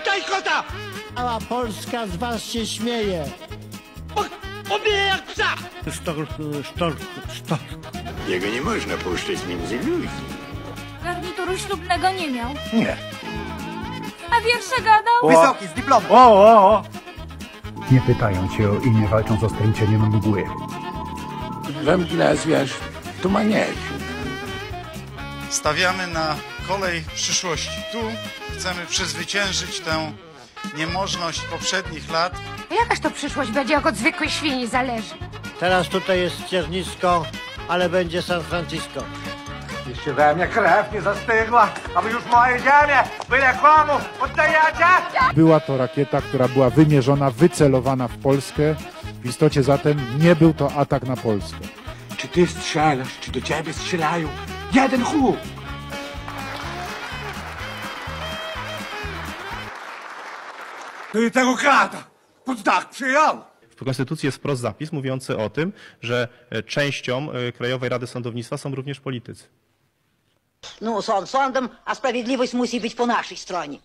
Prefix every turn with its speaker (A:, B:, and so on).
A: Oddaj kota!
B: Cała Polska z was się śmieje.
A: Pobije jak psa!
B: Sztor, sztor, sztor.
C: Jego nie można puszczać między ludzi.
D: Garnituru ślubnego nie miał.
B: Nie.
D: A wiersze gadał?
A: Wysoki, z dyplomem.
B: O, o, o.
E: Nie pytają cię o imię, walcząc o stręcienie mgły.
C: Wam gimnazjasz, to maniaci.
F: Stawiamy na kolej przyszłości. Tu chcemy przezwyciężyć tę niemożność poprzednich lat.
G: Jakaż to przyszłość będzie, jak od zwykłej świni zależy?
B: Teraz tutaj jest Ciernisko, ale będzie San Francisco.
A: Jeszcze we mnie krew nie zastygła, a wy już moje ziemię, byle komu oddajecie?
E: Była to rakieta, która była wymierzona, wycelowana w Polskę. W istocie zatem nie był to atak na Polskę.
C: Czy ty strzelasz, czy do ciebie strzelają? Jeden chłop!
A: Ty tego krata pod dach przyjał!
H: W Konstytucji jest wprost zapis mówiący o tym, że e, częścią e, Krajowej Rady Sądownictwa są również politycy.
I: No, sąd sądem, a sprawiedliwość musi być po naszej stronie.